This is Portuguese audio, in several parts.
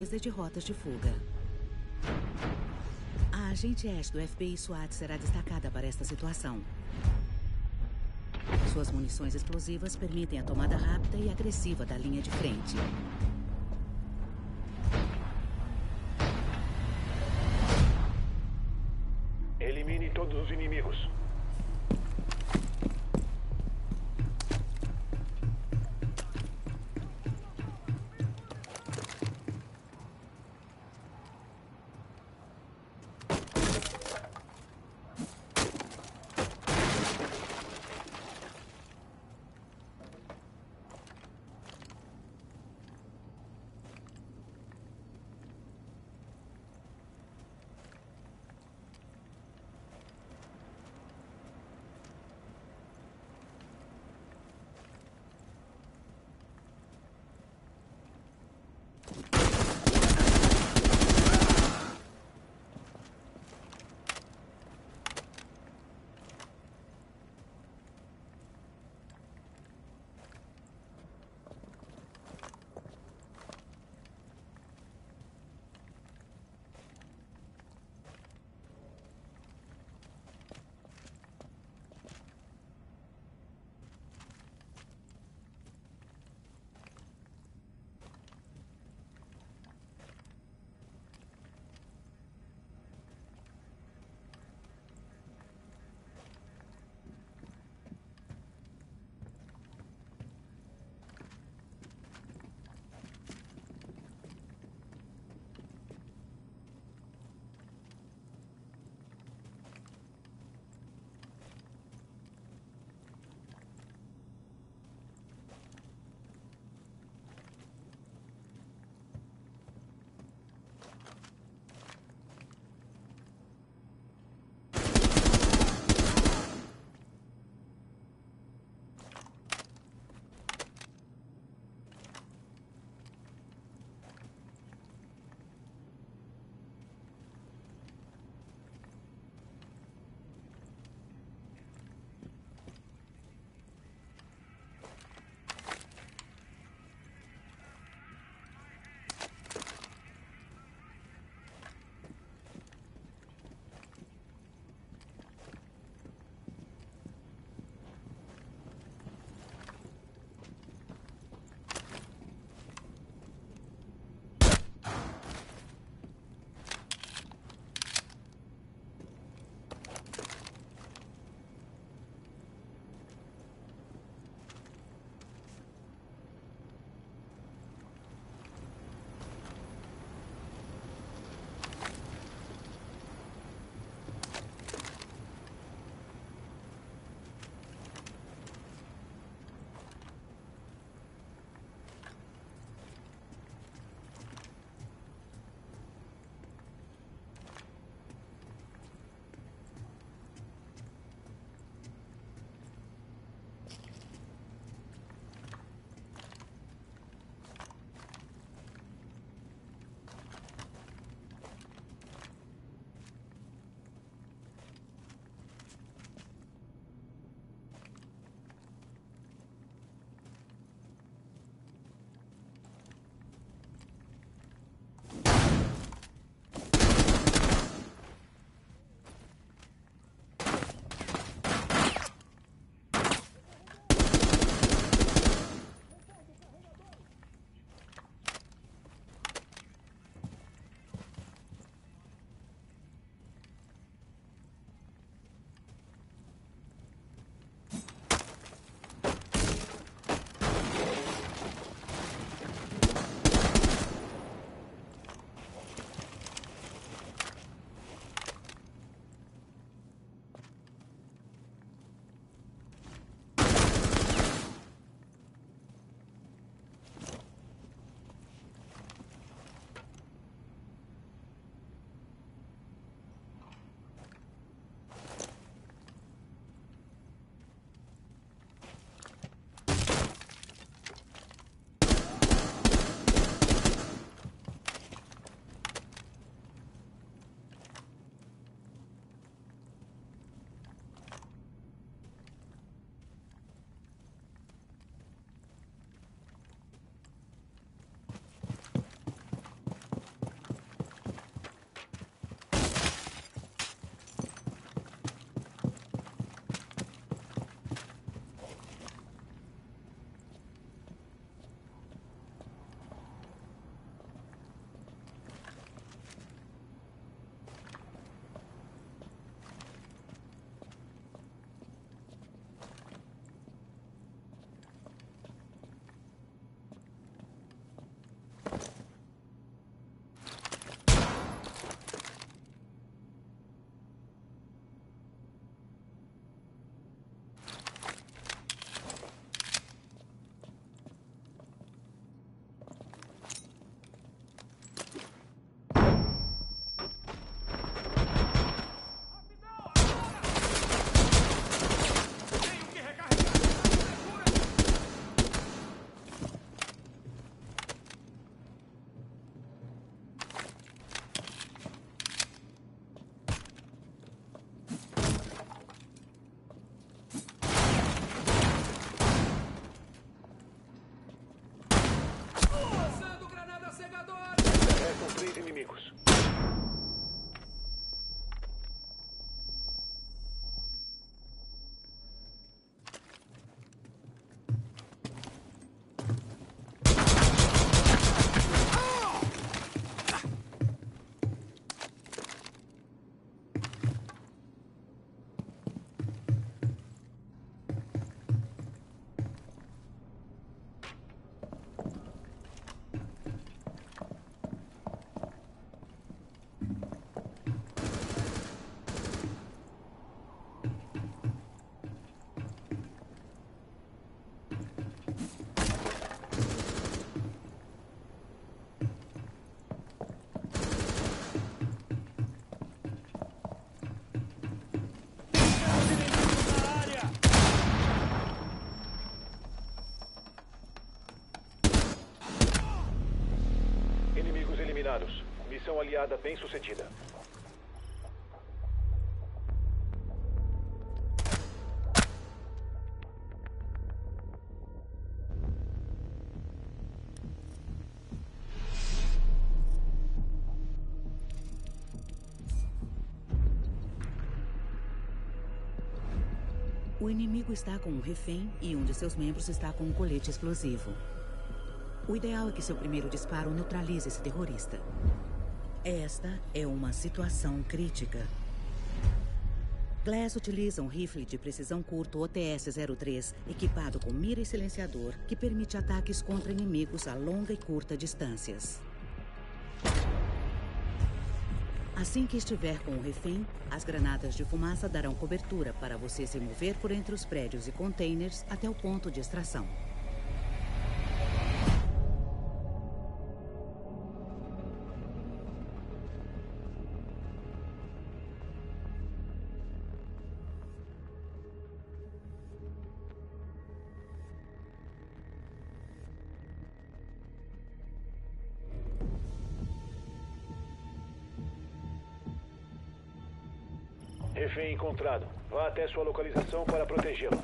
de rotas de fuga. A agente Ash do FBI SWAT será destacada para esta situação. Suas munições explosivas permitem a tomada rápida e agressiva da linha de frente. Aliada bem sucedida. O inimigo está com um refém e um de seus membros está com um colete explosivo. O ideal é que seu primeiro disparo neutralize esse terrorista. Esta é uma situação crítica. Glass utiliza um rifle de precisão curto OTS-03, equipado com mira e silenciador, que permite ataques contra inimigos a longa e curta distâncias. Assim que estiver com o refém, as granadas de fumaça darão cobertura para você se mover por entre os prédios e containers até o ponto de extração. Refém encontrado. Vá até sua localização para protegê-lo.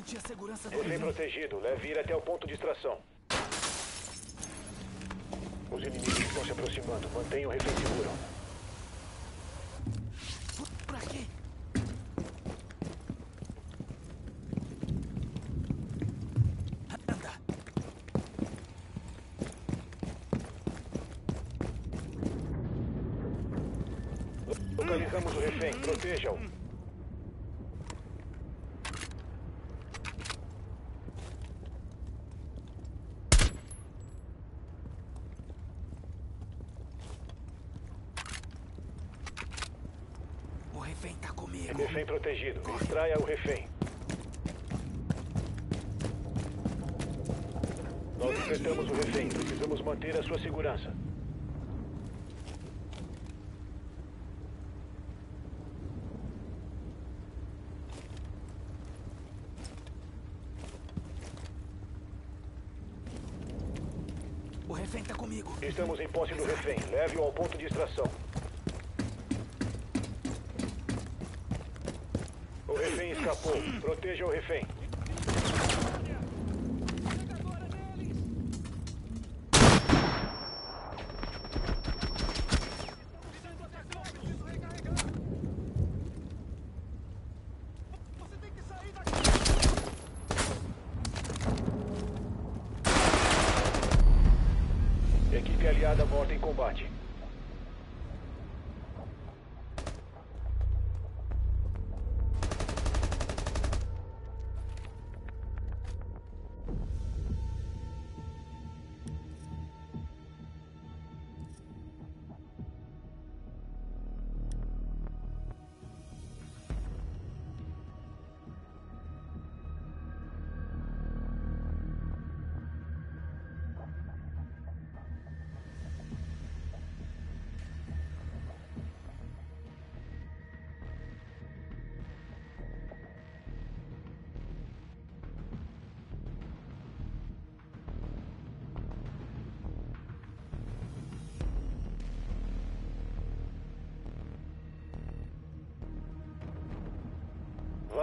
Garantir a segurança Refém refém. protegido. Leve ele até o ponto de extração. Os inimigos estão se aproximando. Mantenha o refém seguro. Por aqui. Anda. Localizamos o refém. Proteja-o. O refém tá comigo. Refém protegido. Extraia o refém. Nós enfrentamos o refém. Precisamos manter a sua segurança. O refém tá comigo. Estamos em posse do refém. Leve-o ao ponto de extração. O escapou. Proteja o refém.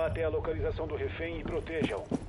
Até a localização do refém e proteja-o.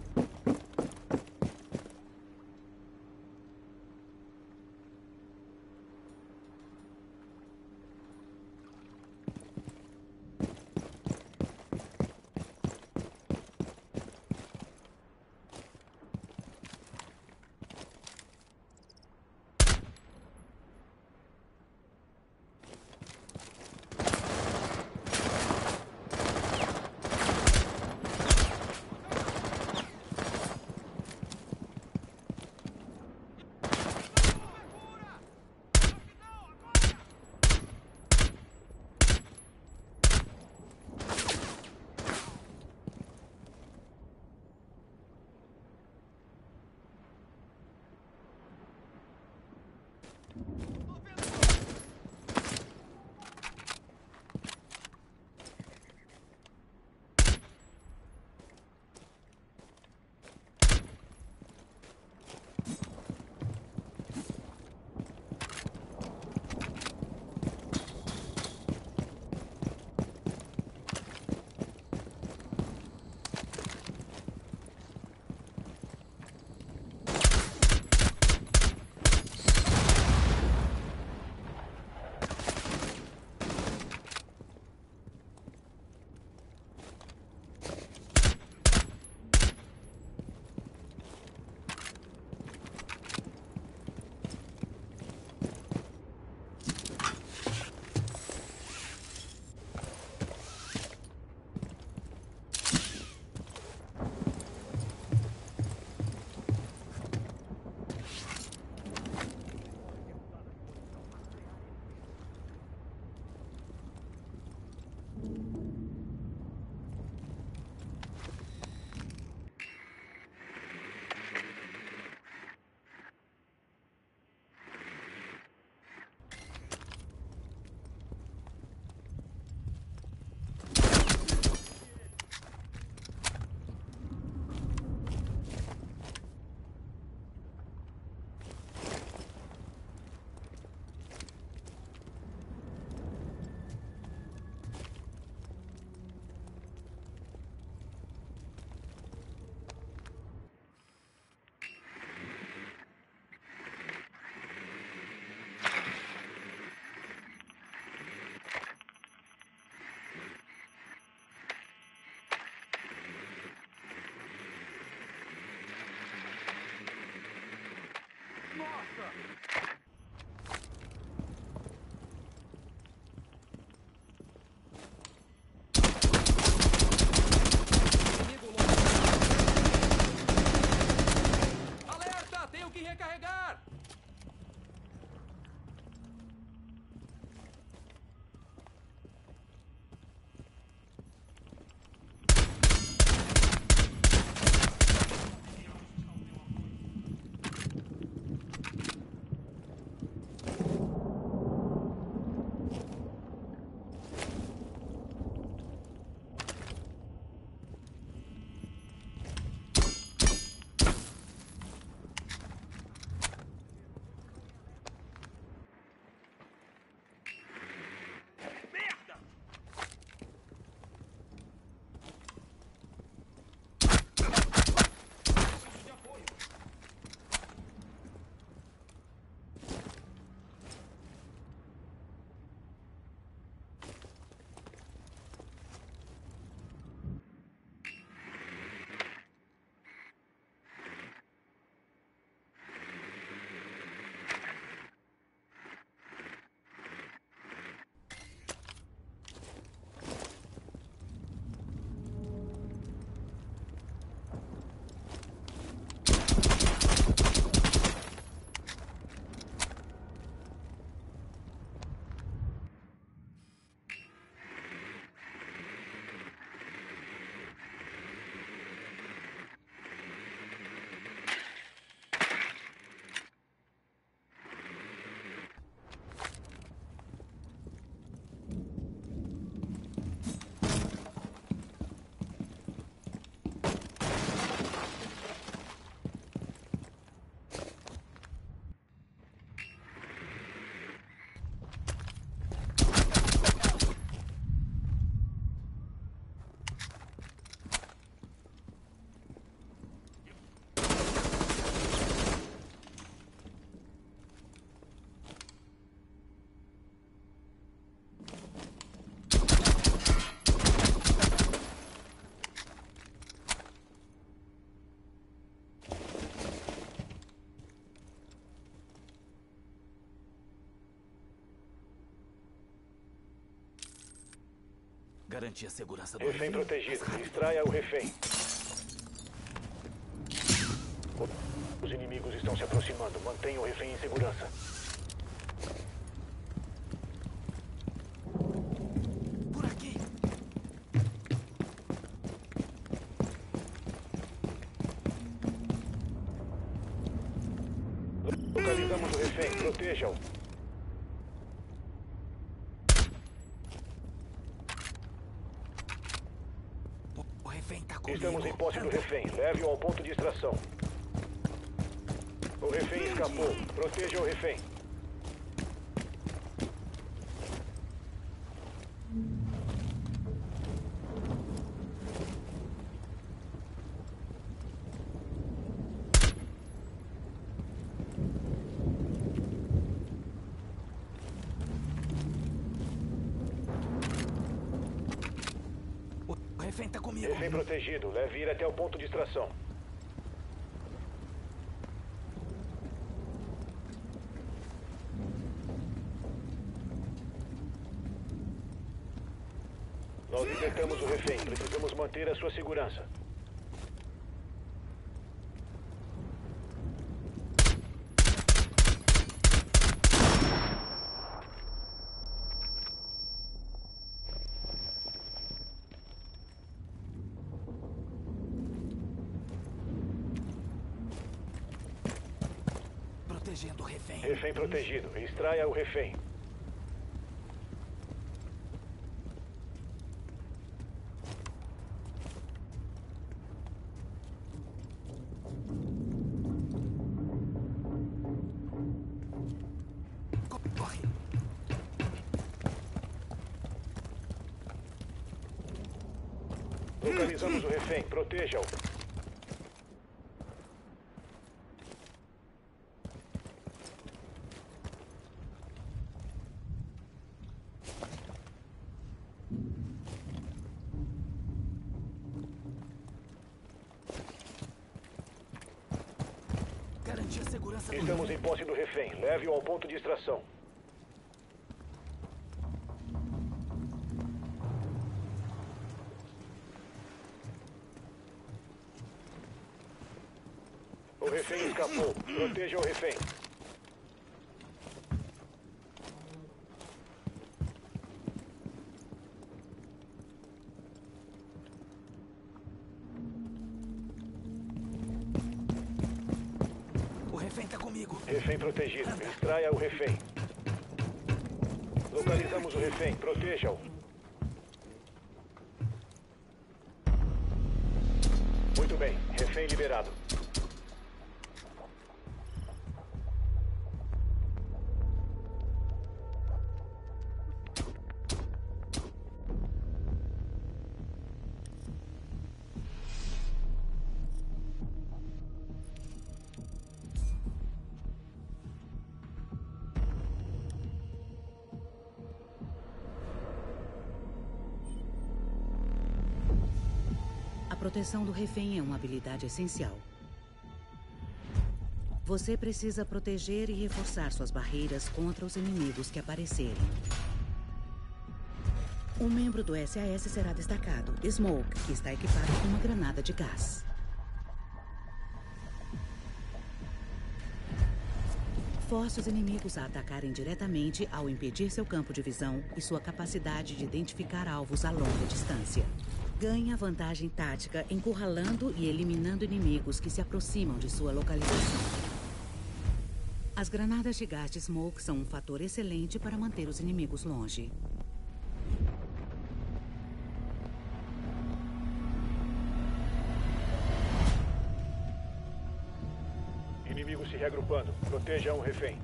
Garantir a segurança do Refém protegido. Extraia o refém. Os inimigos estão se aproximando. Mantenha o refém em segurança. Por aqui! Localizamos o refém. Protejam. O, o refém tá comigo. Estamos em posse do refém. Leve-o ao ponto de extração. O refém escapou. Proteja o refém. Tá comigo. Refém protegido. Leve ele até o ponto de extração. Nós libertamos o refém. Precisamos manter a sua segurança. Protegendo o refém. Protegido. Extraia o refém. Localizamos o refém. Proteja-o. Quero garantir a segurança do Estamos refém. em posse do refém. Leve-o ao ponto de extração. Refém tá comigo. Refém protegido. Extraia o refém. Localizamos o refém. Proteja-o. Muito bem. Refém liberado. Proteção do refém é uma habilidade essencial. Você precisa proteger e reforçar suas barreiras contra os inimigos que aparecerem. Um membro do SAS será destacado, Smoke, que está equipado com uma granada de gás. Force os inimigos a atacarem diretamente ao impedir seu campo de visão e sua capacidade de identificar alvos a longa distância. Ganhe a vantagem tática encurralando e eliminando inimigos que se aproximam de sua localização. As granadas de gás de Smoke são um fator excelente para manter os inimigos longe. Inimigo se reagrupando. Proteja um refém.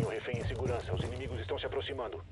Mantenha o refém em segurança. Os inimigos estão se aproximando.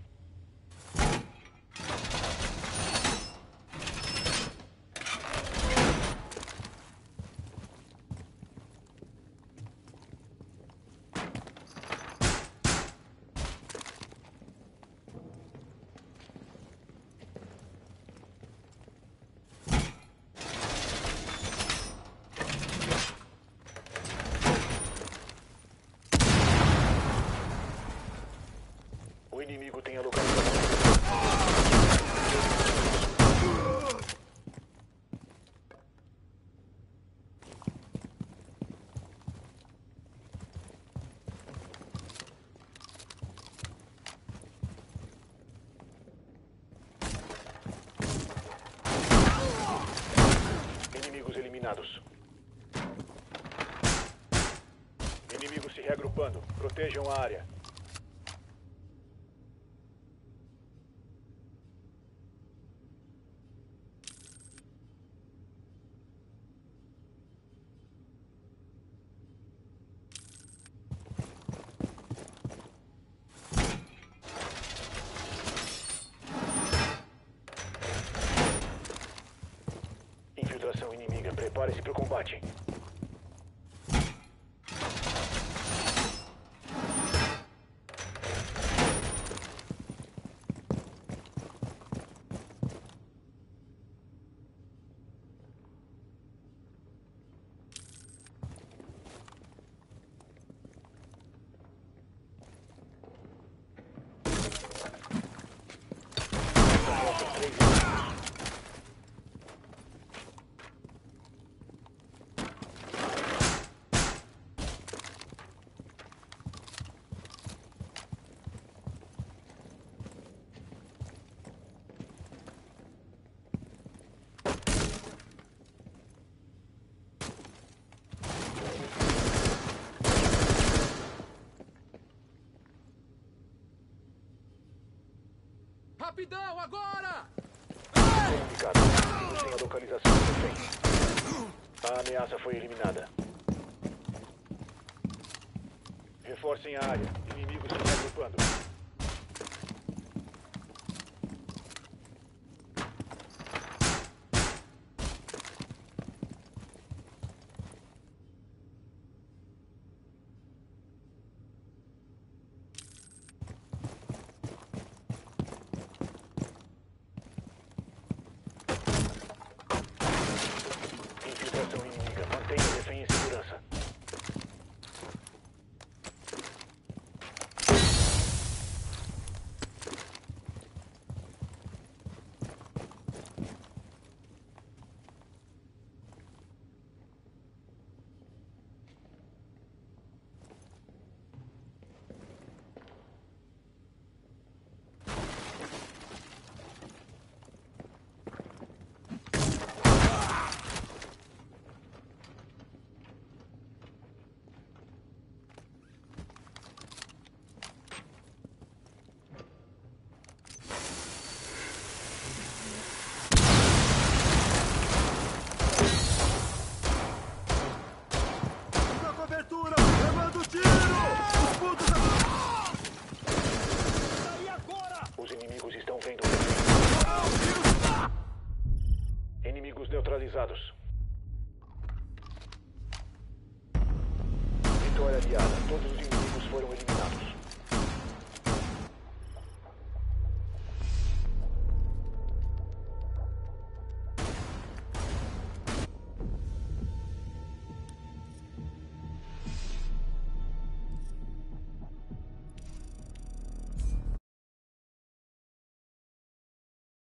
O inimigo tem a localização. Inimigos eliminados. Inimigos se reagrupando. Protejam a área. Infiltração inimiga. Prepare-se para o combate. Rapidão, agora! Comunicado. A localização do refém. A ameaça foi eliminada. Reforcem a área. Inimigos se agrupando.